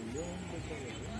Colombo, Colombo.